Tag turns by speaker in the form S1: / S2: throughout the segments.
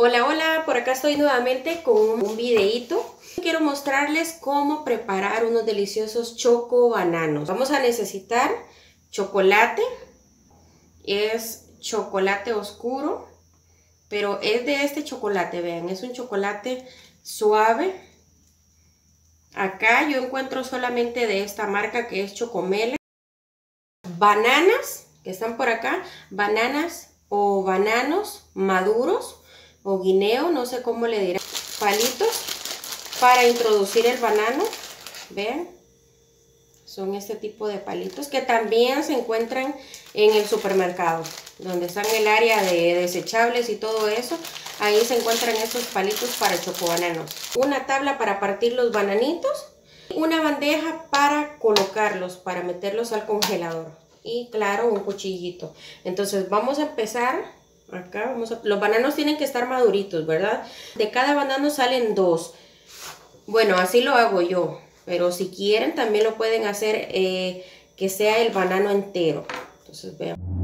S1: Hola, hola, por acá estoy nuevamente con un videito. Quiero mostrarles cómo preparar unos deliciosos choco bananos. Vamos a necesitar chocolate, es chocolate oscuro, pero es de este chocolate, vean, es un chocolate suave. Acá yo encuentro solamente de esta marca que es Chocomele. Bananas, que están por acá, bananas o bananos maduros o guineo, no sé cómo le dirán, palitos para introducir el banano, vean, son este tipo de palitos que también se encuentran en el supermercado, donde están el área de desechables y todo eso, ahí se encuentran estos palitos para chocobananos. Una tabla para partir los bananitos, una bandeja para colocarlos, para meterlos al congelador y claro, un cuchillito. Entonces vamos a empezar acá vamos a, los bananos tienen que estar maduritos, ¿verdad? De cada banano salen dos. Bueno, así lo hago yo, pero si quieren también lo pueden hacer eh, que sea el banano entero. Entonces vean.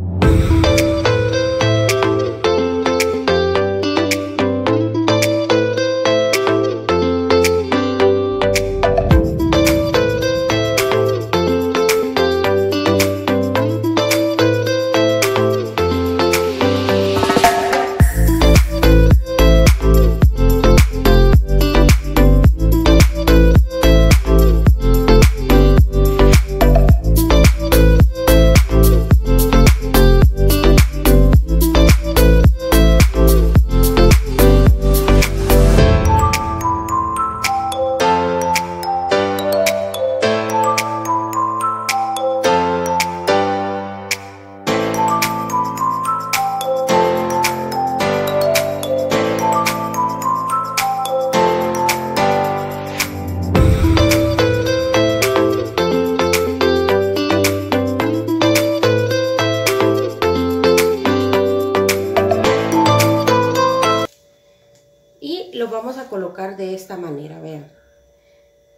S1: Vamos a colocar de esta manera, vean.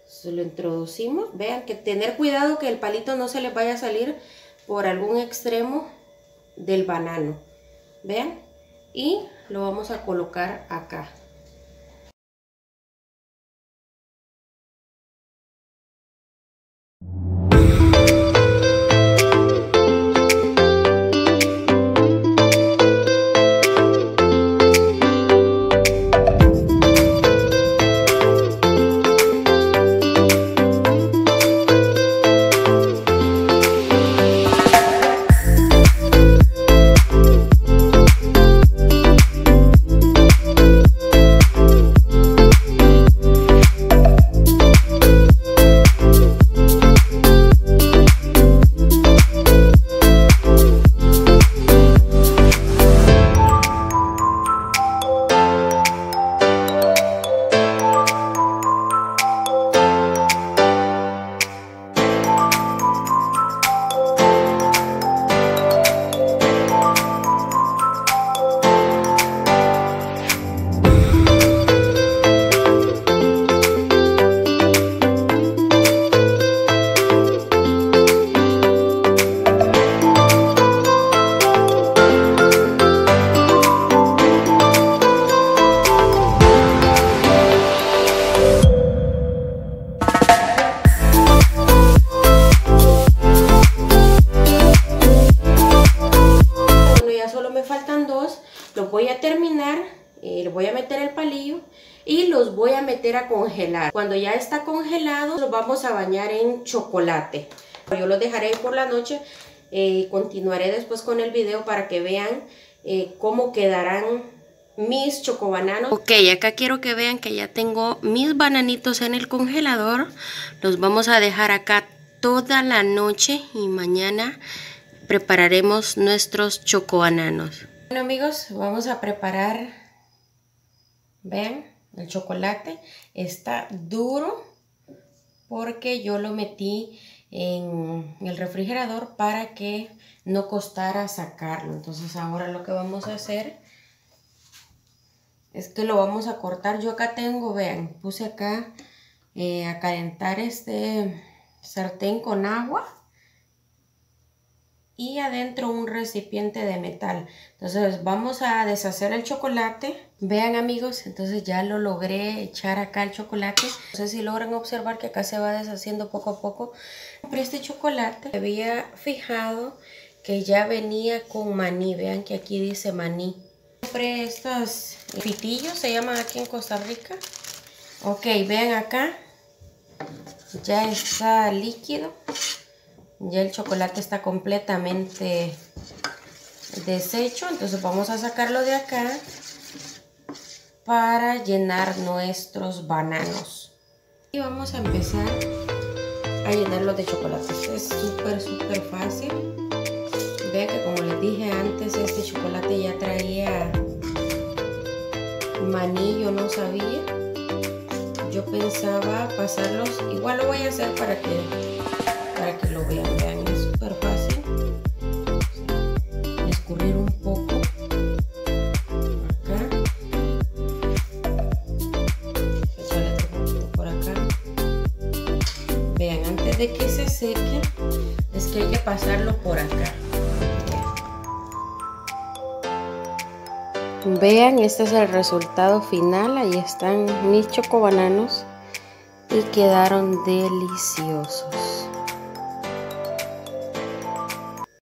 S1: Se lo introducimos, vean que tener cuidado que el palito no se le vaya a salir por algún extremo del banano, vean. Y lo vamos a colocar acá. Voy a meter el palillo y los voy a meter a congelar. Cuando ya está congelado, los vamos a bañar en chocolate. Yo los dejaré por la noche y eh, continuaré después con el video para que vean eh, cómo quedarán mis chocobananos. Ok, acá quiero que vean que ya tengo mis bananitos en el congelador. Los vamos a dejar acá toda la noche y mañana prepararemos nuestros chocobananos. Bueno amigos, vamos a preparar, vean, el chocolate. Está duro porque yo lo metí en el refrigerador para que no costara sacarlo. Entonces ahora lo que vamos a hacer es que lo vamos a cortar. Yo acá tengo, vean, puse acá eh, a calentar este sartén con agua y adentro un recipiente de metal. Entonces vamos a deshacer el chocolate Vean amigos, entonces ya lo logré echar acá el chocolate. No sé si logran observar que acá se va deshaciendo poco a poco. Pero este chocolate había fijado que ya venía con maní. Vean que aquí dice maní. Compré estos pitillos, se llaman aquí en Costa Rica. Ok, vean acá. Ya está líquido. Ya el chocolate está completamente deshecho. Entonces vamos a sacarlo de acá para llenar nuestros bananos. Y vamos a empezar a llenarlo de chocolate. Es súper, súper fácil. Vean que como les dije antes, este chocolate ya traía maní, yo no sabía. Yo pensaba pasarlos, igual lo voy a hacer para que, para que lo vean. Vean, de que se seque, es que hay que pasarlo por acá. Vean, este es el resultado final. Ahí están mis chocobananos y quedaron deliciosos.